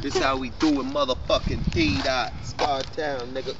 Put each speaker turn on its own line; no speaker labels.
This how we do it, motherfucking D dot Scar Town, nigga.